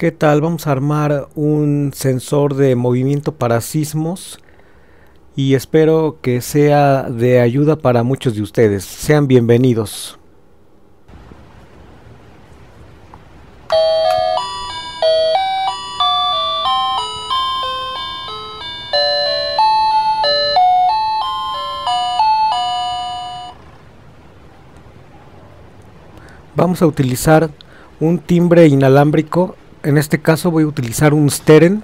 ¿Qué tal? Vamos a armar un sensor de movimiento para sismos y espero que sea de ayuda para muchos de ustedes. Sean bienvenidos. Vamos a utilizar un timbre inalámbrico. En este caso voy a utilizar un Steren.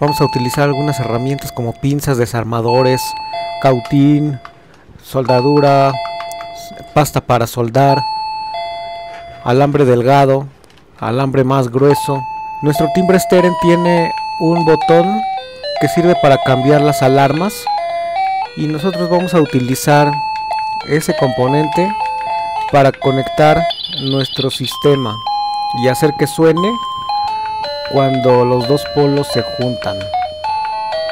Vamos a utilizar algunas herramientas como pinzas, desarmadores, cautín, soldadura, pasta para soldar, alambre delgado, alambre más grueso. Nuestro timbre Steren tiene un botón que sirve para cambiar las alarmas y nosotros vamos a utilizar ese componente para conectar nuestro sistema y hacer que suene cuando los dos polos se juntan.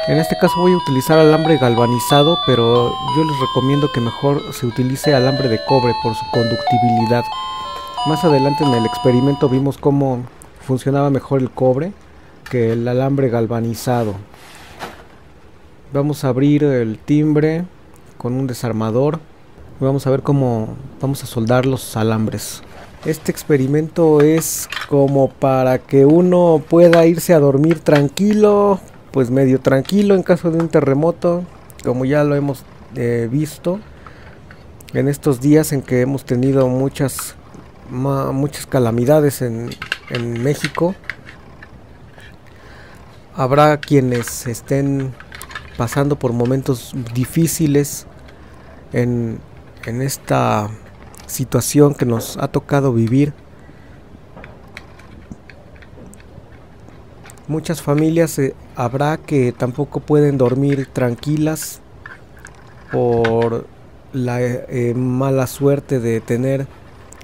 En este caso voy a utilizar alambre galvanizado, pero yo les recomiendo que mejor se utilice alambre de cobre por su conductibilidad. Más adelante en el experimento vimos cómo funcionaba mejor el cobre que el alambre galvanizado. Vamos a abrir el timbre con un desarmador. Vamos a ver cómo vamos a soldar los alambres. Este experimento es como para que uno pueda irse a dormir tranquilo, pues medio tranquilo en caso de un terremoto, como ya lo hemos eh, visto en estos días en que hemos tenido muchas muchas calamidades en, en México. Habrá quienes estén pasando por momentos difíciles en, en esta situación que nos ha tocado vivir. Muchas familias eh, habrá que tampoco pueden dormir tranquilas por la eh, mala suerte de tener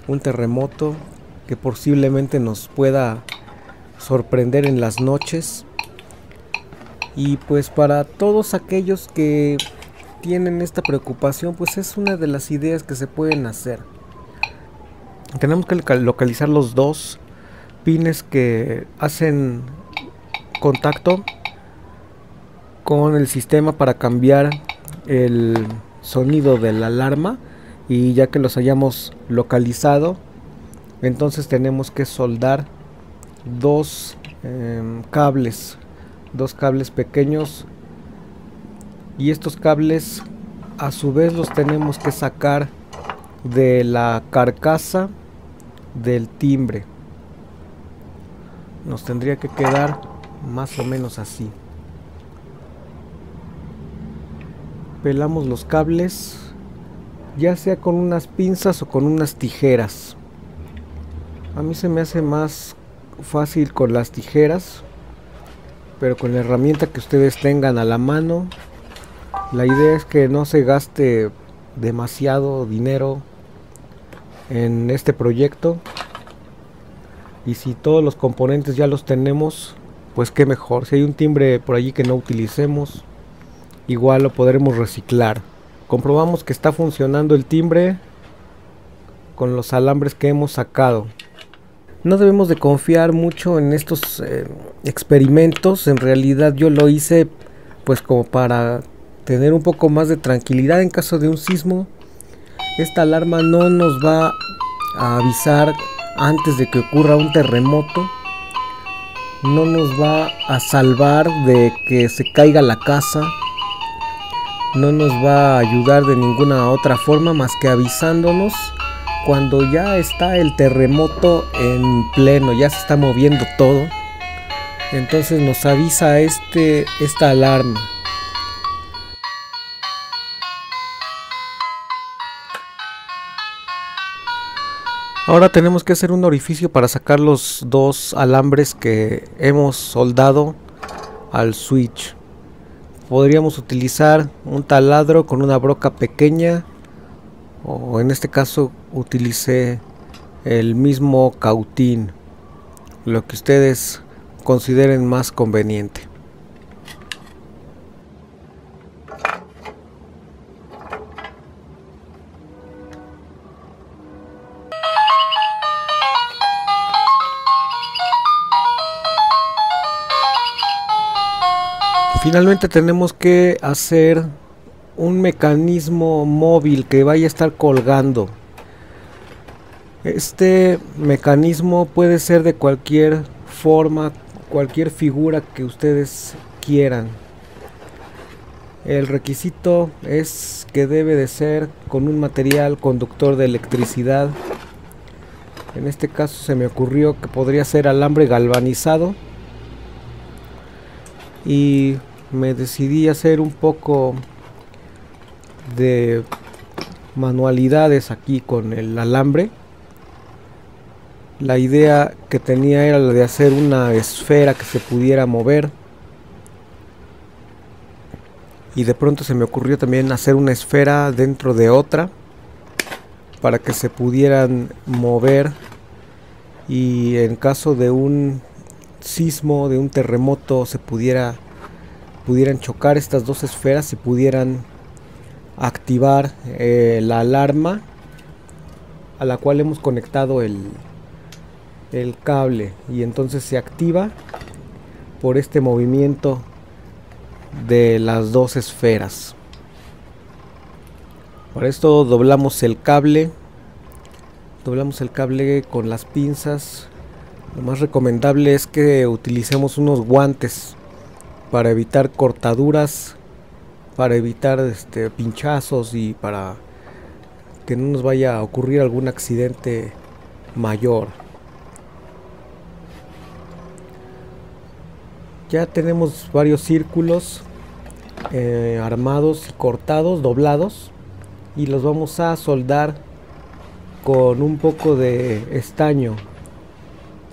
un terremoto que posiblemente nos pueda sorprender en las noches. Y pues para todos aquellos que tienen esta preocupación, pues es una de las ideas que se pueden hacer tenemos que localizar los dos pines que hacen contacto con el sistema para cambiar el sonido de la alarma y ya que los hayamos localizado entonces tenemos que soldar dos em, cables dos cables pequeños. Y estos cables a su vez los tenemos que sacar de la carcasa del timbre. Nos tendría que quedar más o menos así. Pelamos los cables ya sea con unas pinzas o con unas tijeras. A mí se me hace más fácil con las tijeras pero con la herramienta que ustedes tengan a la mano la idea es que no se gaste demasiado dinero en este proyecto. Y si todos los componentes ya los tenemos pues qué mejor. Si hay un timbre por allí que no utilicemos igual lo podremos reciclar. Comprobamos que está funcionando el timbre con los alambres que hemos sacado. No debemos de confiar mucho en estos eh, experimentos. En realidad yo lo hice pues como para tener un poco más de tranquilidad en caso de un sismo esta alarma no nos va a avisar antes de que ocurra un terremoto. No nos va a salvar de que se caiga la casa. No nos va a ayudar de ninguna otra forma más que avisándonos cuando ya está el terremoto en pleno, ya se está moviendo todo. Entonces nos avisa este esta alarma. Ahora tenemos que hacer un orificio para sacar los dos alambres que hemos soldado al switch. Podríamos utilizar un taladro con una broca pequeña o en este caso utilicé el mismo cautín, lo que ustedes consideren más conveniente. Finalmente tenemos que hacer un mecanismo móvil que vaya a estar colgando. Este mecanismo puede ser de cualquier forma cualquier figura que ustedes quieran. El requisito es que debe de ser con un material conductor de electricidad. En este caso se me ocurrió que podría ser alambre galvanizado. Y me decidí hacer un poco de manualidades aquí con el alambre. La idea que tenía era la de hacer una esfera que se pudiera mover. Y de pronto se me ocurrió también hacer una esfera dentro de otra para que se pudieran mover. Y en caso de un sismo, de un terremoto, se pudiera pudieran chocar estas dos esferas y pudieran activar eh, la alarma a la cual hemos conectado el, el cable. Y entonces se activa por este movimiento de las dos esferas. Para esto doblamos el cable doblamos el cable con las pinzas. Lo más recomendable es que utilicemos unos guantes para evitar cortaduras para evitar este pinchazos y para que no nos vaya a ocurrir algún accidente mayor. Ya tenemos varios círculos eh, armados y cortados, doblados y los vamos a soldar con un poco de estaño.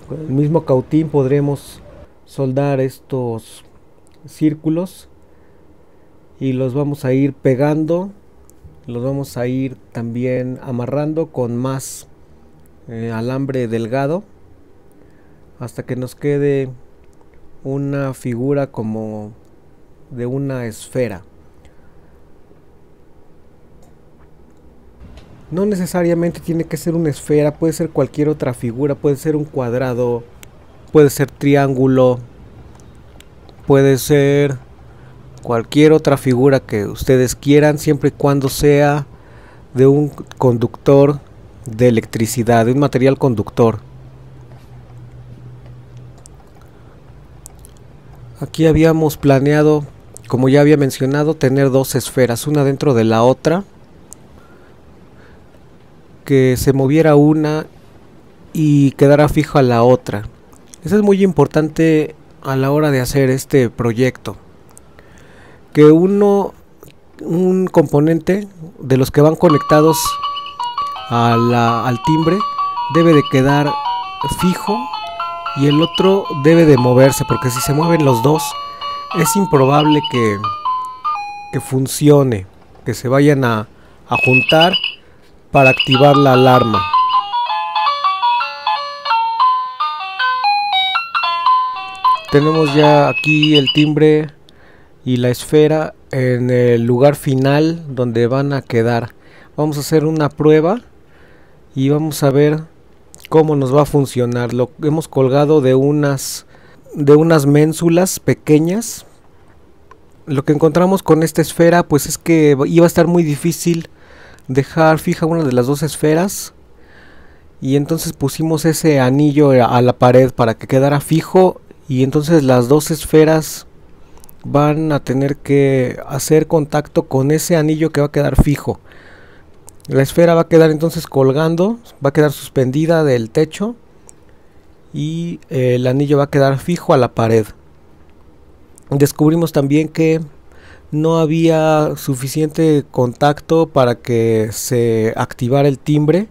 Con el mismo cautín podremos soldar estos círculos y los vamos a ir pegando los vamos a ir también amarrando con más eh, alambre delgado hasta que nos quede una figura como de una esfera. No necesariamente tiene que ser una esfera, puede ser cualquier otra figura, puede ser un cuadrado, puede ser triángulo, puede ser cualquier otra figura que ustedes quieran, siempre y cuando sea de un conductor de electricidad, de un material conductor. Aquí habíamos planeado, como ya había mencionado, tener dos esferas, una dentro de la otra, que se moviera una y quedara fija la otra. Eso es muy importante a la hora de hacer este proyecto. Que uno, un componente de los que van conectados al timbre, debe de quedar fijo y el otro debe de moverse porque si se mueven los dos es improbable que, que funcione, que se vayan a, a juntar para activar la alarma. Tenemos ya aquí el timbre y la esfera en el lugar final donde van a quedar. Vamos a hacer una prueba y vamos a ver cómo nos va a funcionar. Lo hemos colgado de unas de unas ménsulas pequeñas. Lo que encontramos con esta esfera pues es que iba a estar muy difícil dejar fija una de las dos esferas y entonces pusimos ese anillo a la pared para que quedara fijo y entonces las dos esferas van a tener que hacer contacto con ese anillo que va a quedar fijo. La esfera va a quedar entonces colgando, va a quedar suspendida del techo y eh, el anillo va a quedar fijo a la pared. Descubrimos también que no había suficiente contacto para que se activara el timbre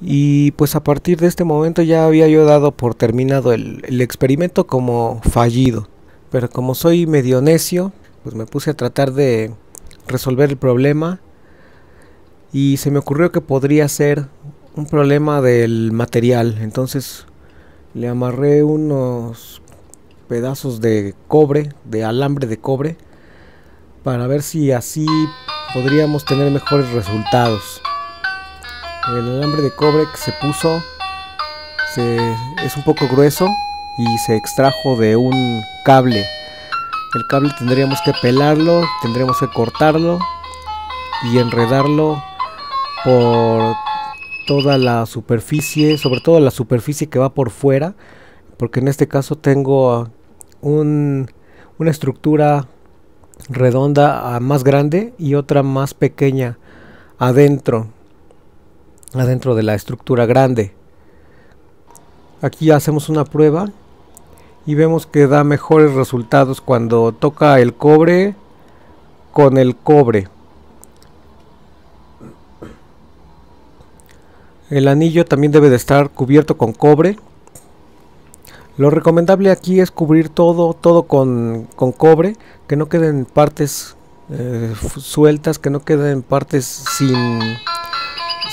y pues a partir de este momento ya había yo dado por terminado el, experimento como fallido. Pero como soy medio necio, pues me puse a tratar de resolver el problema. Y se me ocurrió que podría ser un problema del material. Entonces le amarré unos pedazos de cobre de alambre de cobre para ver si así podríamos tener mejores resultados el alambre de cobre que se puso es un poco grueso y se extrajo de un cable. El cable tendríamos que pelarlo, tendríamos que cortarlo y enredarlo por toda la superficie, sobre todo la superficie que va por fuera, porque en este caso tengo una estructura redonda más grande y otra más pequeña adentro, adentro de la estructura grande. Aquí hacemos una prueba y vemos que da mejores resultados cuando toca el cobre con el cobre. El anillo también debe de estar cubierto con cobre. Lo recomendable aquí es cubrir todo, todo con, cobre, que no queden partes eh, sueltas, que no queden partes sin,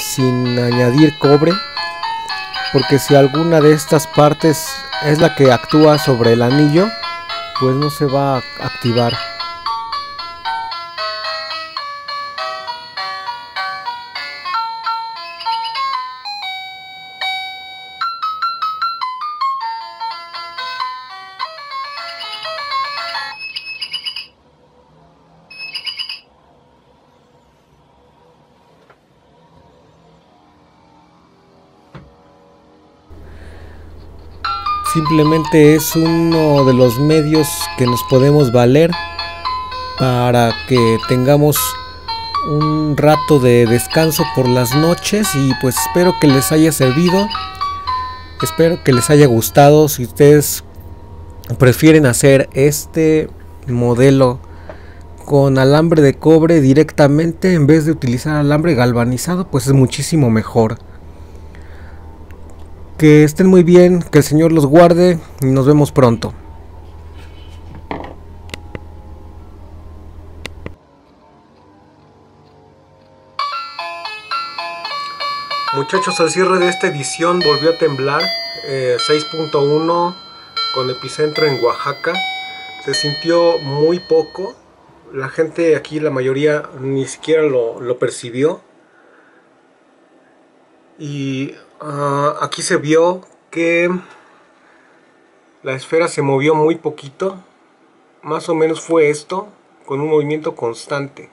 sin añadir cobre, porque si alguna de estas partes es la que actúa sobre el anillo, pues no se va a activar. Simplemente es uno de los medios que nos podemos valer para que tengamos un rato de descanso por las noches y pues espero que les haya servido. Espero que les haya gustado. Si ustedes prefieren hacer este modelo con alambre de cobre directamente en vez de utilizar alambre galvanizado pues es muchísimo mejor que estén muy bien, que el Señor los guarde y nos vemos pronto. Muchachos, al cierre de esta edición volvió a temblar 6.1 eh, con epicentro en Oaxaca. Se sintió muy poco. La gente aquí, la mayoría, ni siquiera lo, lo percibió. Y Ah, aquí se vio que la esfera se movió muy poquito. Más o menos fue esto, con un movimiento constante.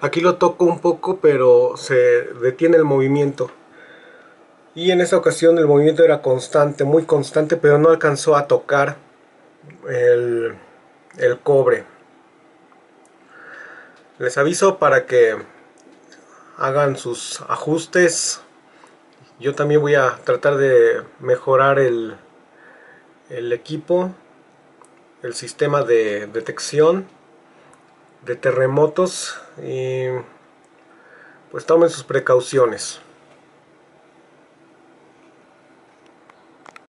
Aquí lo toco un poco, pero se detiene el movimiento. Y en esa ocasión el movimiento era constante, muy constante, pero no alcanzó a tocar el, el cobre. Les aviso para que hagan sus ajustes. Yo también voy a tratar de mejorar el, el equipo, el sistema de detección de terremotos y pues tomen sus precauciones.